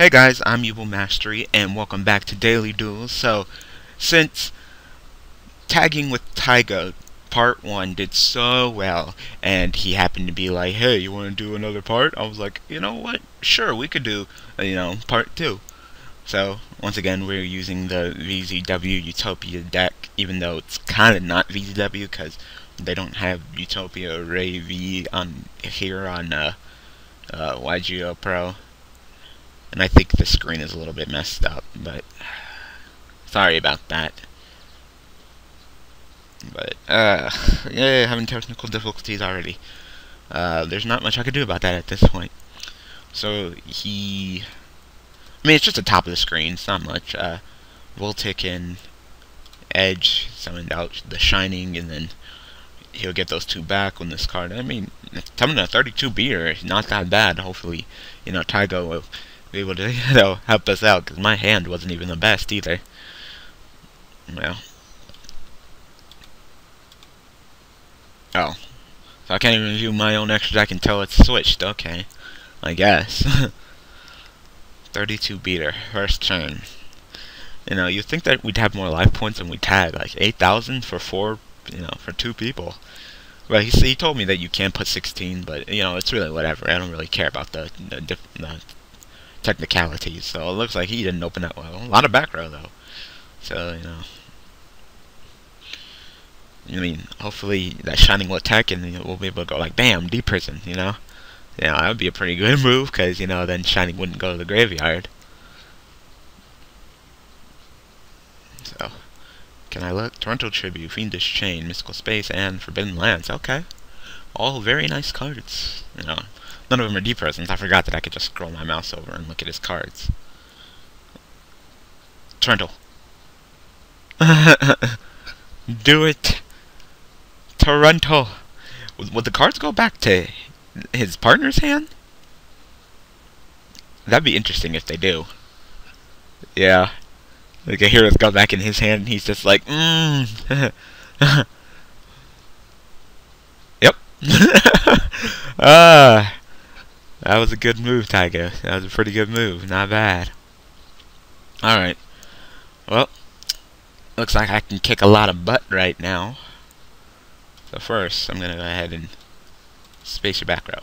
Hey guys, I'm Yubel Mastery, and welcome back to Daily Duels. So, since tagging with Tiago part 1 did so well, and he happened to be like, hey, you want to do another part? I was like, you know what, sure, we could do, uh, you know, part 2. So, once again, we're using the VZW Utopia deck, even though it's kind of not VZW, because they don't have Utopia Ray V on here on uh, uh, YGO Pro. And I think the screen is a little bit messed up, but sorry about that. But, uh, yeah, having technical difficulties already. Uh, there's not much I could do about that at this point. So, he... I mean, it's just the top of the screen, it's not much. Uh, Voltic and Edge summoned out the Shining, and then he'll get those two back on this card. I mean, coming a 32 beer, not that bad. Hopefully, you know, Tiago will able to you know help us out because my hand wasn't even the best either. Well. Oh. So I can't even view my own extras. I can tell it's switched. Okay. I guess. 32 beater. First turn. You know, you'd think that we'd have more life points than we tag. Like 8,000 for four, you know, for two people. Well, he, he told me that you can put 16, but, you know, it's really whatever. I don't really care about the, the, the technicalities. So it looks like he didn't open that well. A lot of back row though. So you know. I mean, hopefully that shining will attack and we'll be able to go like bam, D-Prison. You know. Yeah, that would be a pretty good move because you know then shining wouldn't go to the graveyard. So. Can I look? Torrential Tribute, Fiendish Chain, Mystical Space, and Forbidden Lance. Okay. All very nice cards. You know, None of them are D-Prisons. I forgot that I could just scroll my mouse over and look at his cards. Torrential. Do it. Torrential. Would the cards go back to his partner's hand? That'd be interesting if they do. Yeah. Like a hero's go back in his hand and he's just like, mmm. yep. ah. That was a good move, Tiago. That was a pretty good move. Not bad. Alright. Well, looks like I can kick a lot of butt right now. So first, I'm going to go ahead and space your back row.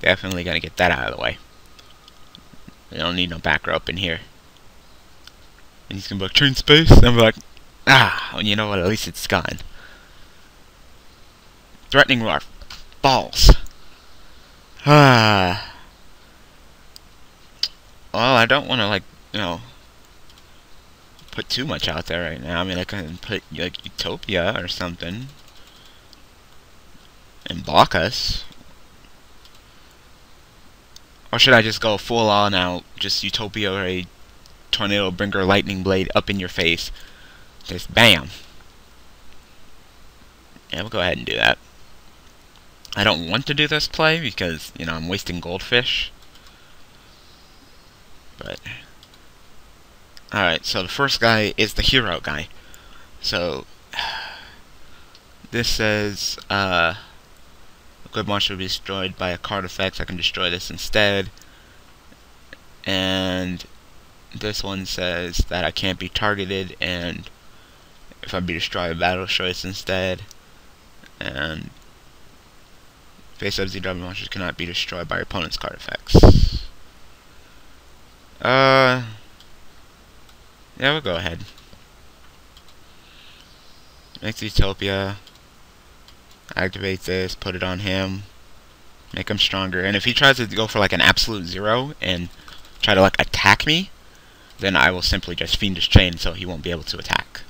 Definitely going to get that out of the way. We don't need no back row up in here. And he's going to be like, turn space. And I'm like, ah, well, you know what, at least it's gone. Threatening roar. Balls. Ah. well, I don't want to, like, you know, put too much out there right now. I mean, I can put, like, Utopia or something. And block us. Or should I just go full on out, just Utopia or a Tornado Bringer Lightning Blade up in your face? Just BAM! Yeah, we'll go ahead and do that. I don't want to do this play because, you know, I'm wasting goldfish. But... Alright, so the first guy is the hero guy. So... This says, uh... A good monster will be destroyed by a card effect. I can destroy this instead. And... This one says that I can't be targeted and... If I be destroyed, battle choice instead. And Face-up ZW monsters cannot be destroyed by your opponent's card effects. Uh, yeah, we'll go ahead. Next Utopia. Activate this, put it on him, make him stronger. And if he tries to go for like an absolute zero and try to like attack me, then I will simply just Fiendish Chain so he won't be able to attack.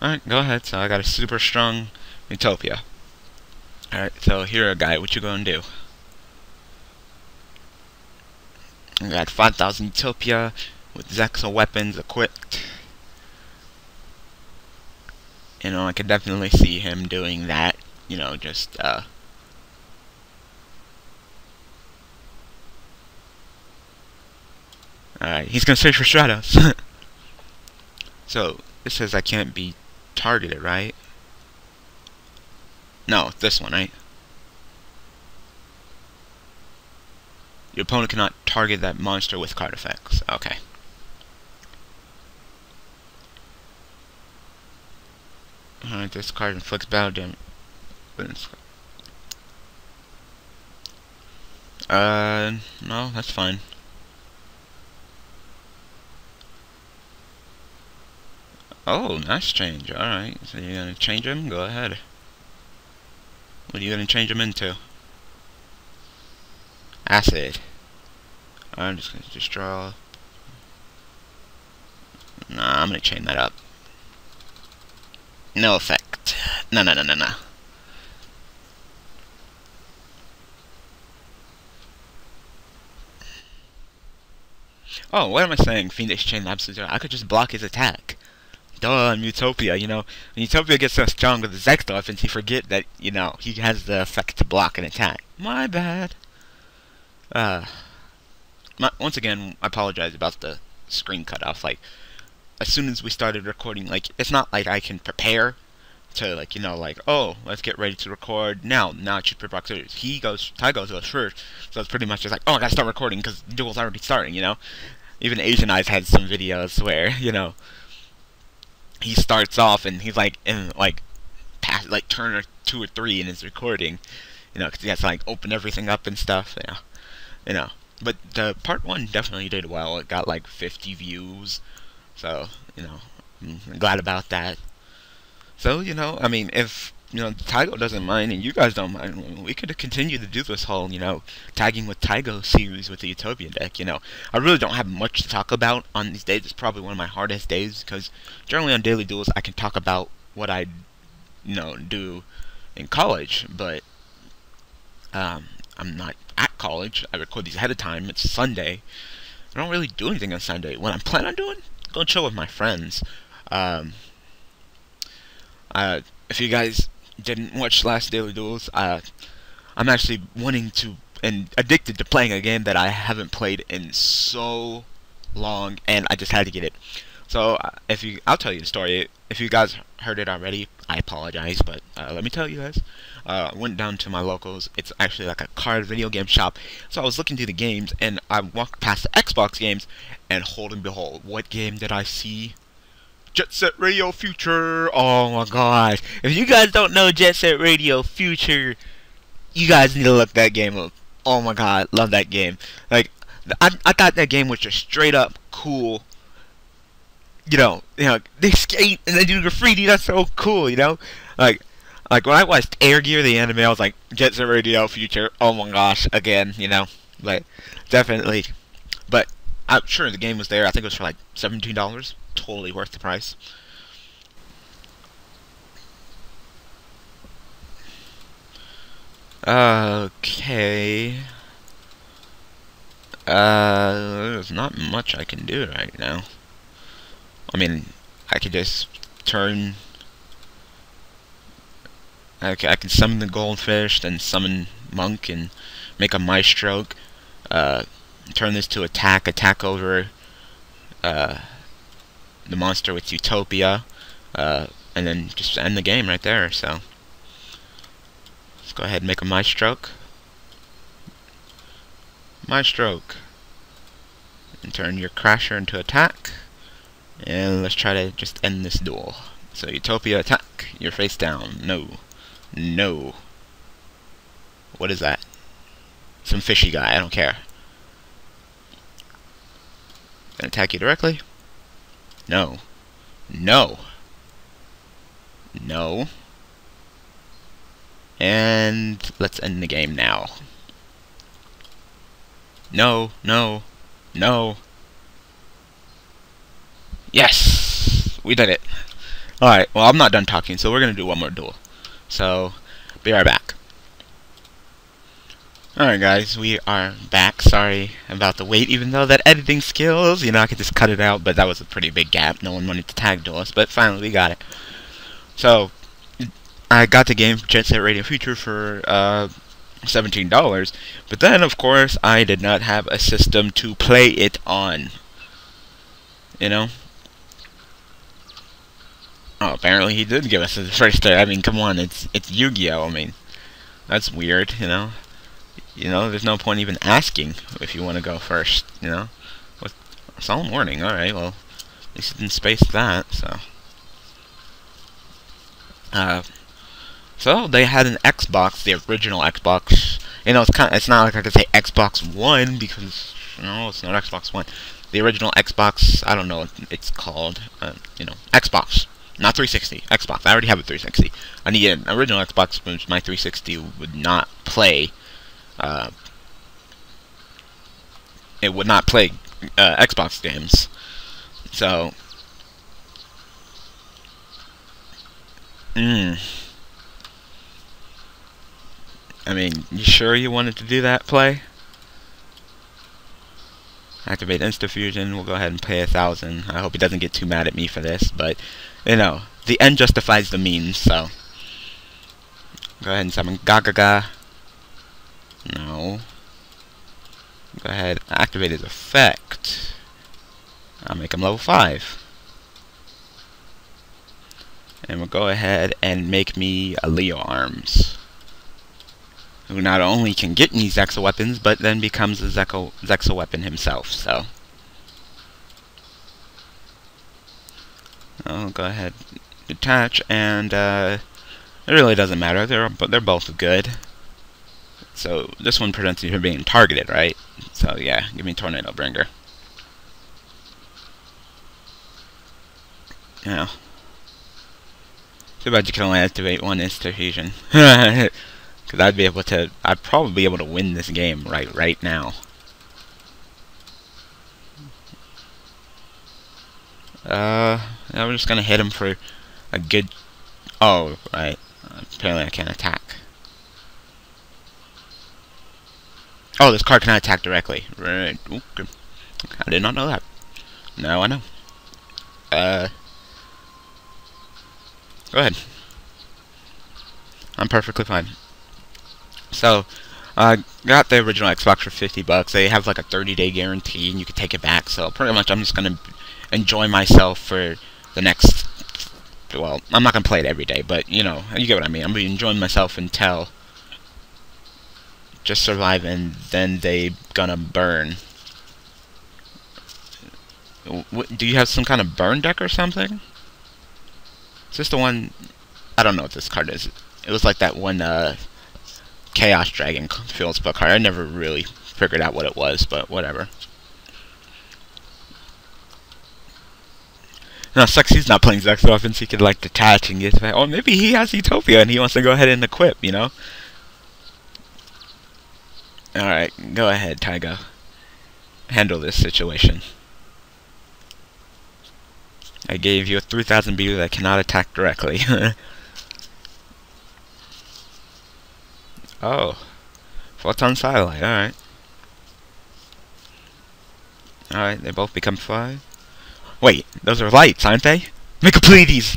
Alright, go ahead. So I got a super strong Utopia. Alright, so hero guy, what you gonna do? I got 5,000 Utopia with Zexa weapons equipped. You know, I could definitely see him doing that. You know, just, uh... Alright, he's gonna search for Stratos. so, this says I can't be targeted, right? No, this one, right? Your opponent cannot target that monster with card effects. Okay. Alright, this card inflicts battle damage. Uh, no, that's fine. Oh, nice change. Alright, so you're gonna change him? Go ahead. What are you gonna change them into? Acid. I'm just gonna just draw. Nah, I'm gonna chain that up. No effect. No, no, no, no, no. Oh, what am I saying? Fiendish Chain Absolute I could just block his attack. Duh, Utopia, you know. When Utopia gets so strong with his extra offense, he forget that, you know, he has the effect to block an attack. My bad. Uh, my, once again, I apologize about the screen cut off. Like, as soon as we started recording, like, it's not like I can prepare to, like, you know, like, oh, let's get ready to record now. Now it should be proximity. He goes, Ty goes first. So it's pretty much just like, oh, I gotta start recording because duel's already starting, you know? Even Asian Eyes had some videos where, you know, he starts off and he's like in, like, past, like, turn or two or three in his recording, you know, because he has to, like, open everything up and stuff, you know you know. But the part one definitely did well. It got like 50 views, so you know, I'm glad about that. So you know, I mean, if you know Tiago doesn't mind and you guys don't mind, we could continue to do this whole you know tagging with Tiago series with the Utopia deck. You know, I really don't have much to talk about on these days. It's probably one of my hardest days because generally on daily duels I can talk about what I you know do in college, but um, I'm not at college. I record these ahead of time. It's Sunday. I don't really do anything on Sunday. What I'm planning on doing, go chill with my friends. Um, uh, if you guys didn't watch last Daily Duels, uh, I'm actually wanting to and addicted to playing a game that I haven't played in so long, and I just had to get it. So uh, if you, I'll tell you the story. If you guys heard it already, I apologize, but uh, let me tell you guys. Uh, I went down to my locals. It's actually like a card video game shop. So I was looking through the games, and I walked past the Xbox games, and hold and behold, what game did I see? Jet Set Radio Future. Oh my gosh! If you guys don't know Jet Set Radio Future, you guys need to look that game up. Oh my god, love that game. Like, I I thought that game was just straight up cool you know, you know, they skate and they do graffiti. That's so cool, you know. Like, like when I watched Air Gear, the anime, I was like, Jet Set Radio Future. Oh my gosh, again, you know, like definitely. But I'm sure the game was there. I think it was for like seventeen dollars. Totally worth the price. Okay. Uh, there's not much I can do right now. I mean, I could just turn... Okay, I can summon the goldfish, then summon monk and make a maestro. Uh, turn this to attack, attack over uh, the monster with Utopia, uh, and then just end the game right there. So let's go ahead and make a maestro. Maestro. And turn your crasher into attack. And let's try to just end this duel. So Utopia attack, you're face down. No. No. What is that? Some fishy guy, I don't care. Gonna attack you directly? No. No. No. And let's end the game now. No, no, no. Yes! We did it. Alright, well, I'm not done talking, so we're going to do one more duel. So, be right back. Alright guys, we are back. Sorry about the wait, even though that editing skills, you know, I could just cut it out, but that was a pretty big gap. No one wanted to tag us, but finally we got it. So, I got the game Jet Set Radio Future for, uh, $17, but then, of course, I did not have a system to play it on. You know? Oh, apparently he did give us the first. day. I mean, come on, it's it's Yu-Gi-Oh. I mean, that's weird, you know. You know, there's no point even asking if you want to go first, you know? With Solemn Warning, alright, well, at least it didn't space that, so... Uh, so, they had an Xbox, the original Xbox. You know, it's kind of, it's not like I could say Xbox One, because, you know, it's not Xbox One. The original Xbox, I don't know what it's called, uh, you know, Xbox. Not 360, Xbox. I already have a 360. I need an original Xbox, which my 360 would not play uh, it would not play uh, Xbox games. So, mm, I mean, you sure you wanted to do that play? Activate Instafusion. We'll go ahead and pay a thousand. I hope he doesn't get too mad at me for this, but you know, the end justifies the means. So, go ahead and summon Gagaga. No. Go ahead, activate his effect. I'll make him level 5. And we'll go ahead and make me a Leo Arms. Who not only can get these Zexa weapons, but then becomes a Zexa, Zexa weapon himself, so. I'll go ahead, detach, and uh, it really doesn't matter. They're they're both good. So this one prevents you from being targeted, right? So yeah, give me Tornado Bringer. Yeah. Too bad you can only activate one Instafusion. Because I'd be able to, I'd probably be able to win this game right, right now. Uh, I'm just gonna hit him for a good, oh, right. Apparently I can't attack. Oh, this card cannot attack directly. Right. Okay. I did not know that. Now I know. Uh. Go ahead. I'm perfectly fine. So, I uh, got the original Xbox for 50 bucks. They have like a 30 day guarantee and you can take it back. So, pretty much I'm just to enjoy myself for the next. Well, I'm not to play it every day, but you know, you get what I mean. I'm to be enjoying myself until just survive and then they gonna burn. do you have some kind of burn deck or something? Is this the one... I don't know what this card is. It was like that one, uh... Chaos Dragon Fields book card. I never really figured out what it was, but whatever. Now, Sexy's not playing Zex Weapons. He could, like, detach and get. Or maybe he has Utopia and he wants to go ahead and equip, you know? Alright, go ahead, Tiago. Handle this situation. I gave you a 3000 BU that cannot attack directly. oh. Photon Satellite, alright. Alright, they both become five. Wait, those are lights, aren't they? Make a Pleiades!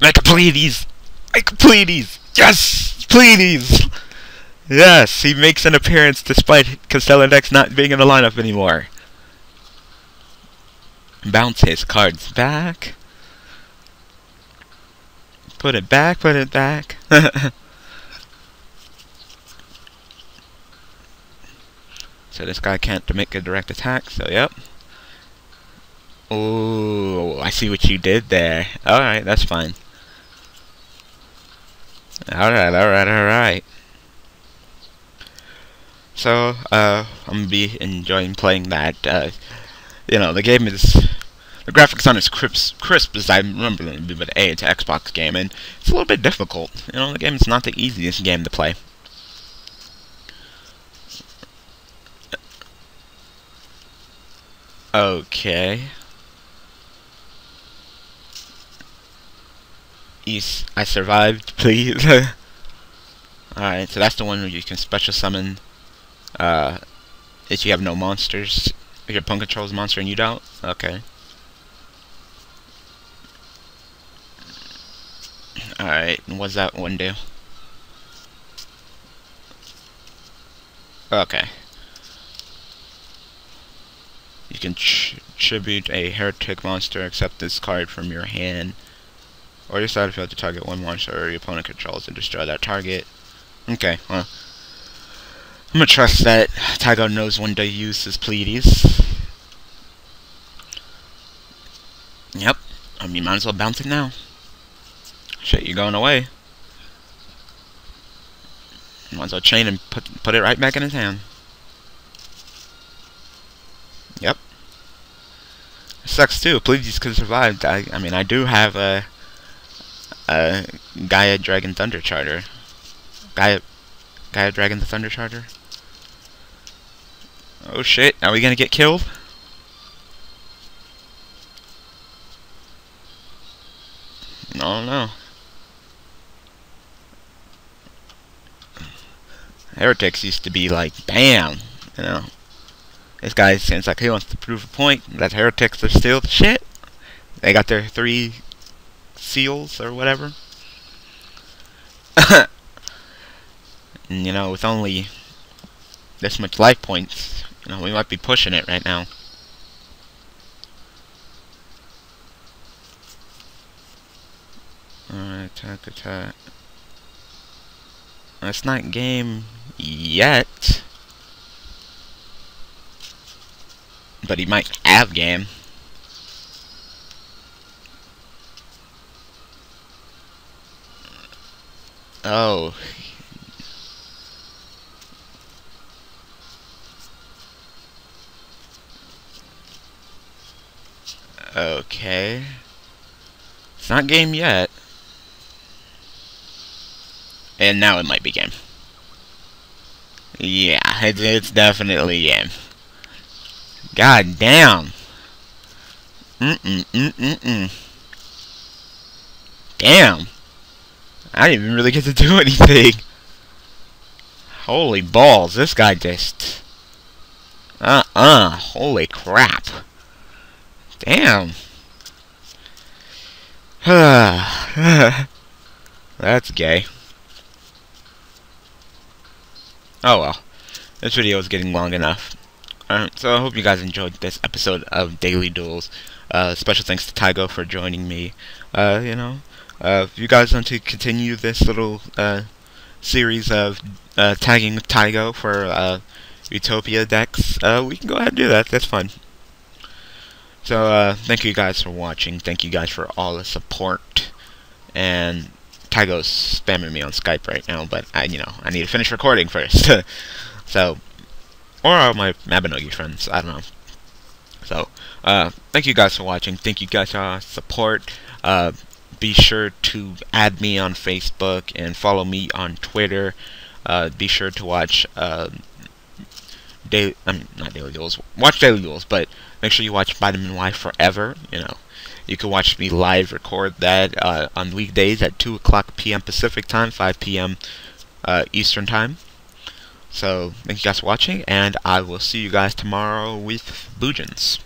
Make a Pleiades! Make a Pleiades! Yes! Pleiades! Yes, he makes an appearance despite Constellar decks not being in the lineup anymore. Bounce his cards back. Put it back, put it back. so this guy can't make a direct attack, so yep. Oh, I see what you did there. Alright, that's fine. Alright, alright, alright. So, uh, I'm gonna be enjoying playing that. Uh, you know, the game is the graphics aren't as crisp, crisp as I remember them to be, but A, it's an Xbox game, and it's a little bit difficult. You know, the game is not the easiest game to play. Okay. Yes, I survived, please. Alright, so that's the one where you can special summon uh, if you have no monsters, if your opponent controls a monster and you don't, okay. Alright, what's that one do? Okay. You can tribute a hieratic monster, accept this card from your hand, or decide if you have to target one monster your opponent controls and destroy that target. Okay, well, I'm gonna trust that Tiago knows when to use his Pleiades. Yep. I mean, might as well bounce it now. Shit, you're going away. Might as well chain and put put it right back in his hand. Yep. sucks too. Pleiades could survive. I, I mean, I do have a, a Gaia Dragon Thunder Charger. Gaia, Gaia Dragon the Thunder Charger. Oh shit, are we gonna get killed? No, no. Hieratics used to be like, bam, you know. This guy seems like he wants to prove a point that hieratics are still the shit. They got their three seals or whatever. and, you know, with only this much life points, know, we might be pushing it right now. Alright, attack, attack. It's not game yet. But he might have game. Oh, Okay. It's not game yet. And now it might be game. Yeah, it's, it's definitely game. God damn. Mm-mm-mm-mm-mm. Damn. I didn't even really get to do anything. Holy balls, this guy just... Uh-uh, holy crap. Damn. That's gay. Oh well. This video is getting long enough. Alright, so I hope you guys enjoyed this episode of Daily Duels. Uh, special thanks to Tiago for joining me. Uh, you know, uh, if you guys want to continue this little, uh, series of, uh, tagging with Tiago for, uh, Utopia decks, we can go ahead and do that. That's fun. So, uh, thank you guys for watching. Thank you guys for all the support. And Tiago's spamming me on Skype right now, but I, you know, I need to finish recording first. so, or all my Mabinogi friends, I don't know. So, uh, thank you guys for watching. Thank you guys for support. Uh, be sure to add me on Facebook and follow me on Twitter. Uh, be sure to watch, uh, daily, I mean, not Daily Duels, watch Daily Duels, but make sure you watch Vitamin Y Forever, you know. You can watch me live record that uh, on weekdays at 2 o'clock p.m. Pacific Time, 5 p.m. Uh, Eastern Time. So, thank you guys for watching, and I will see you guys tomorrow with Bujins.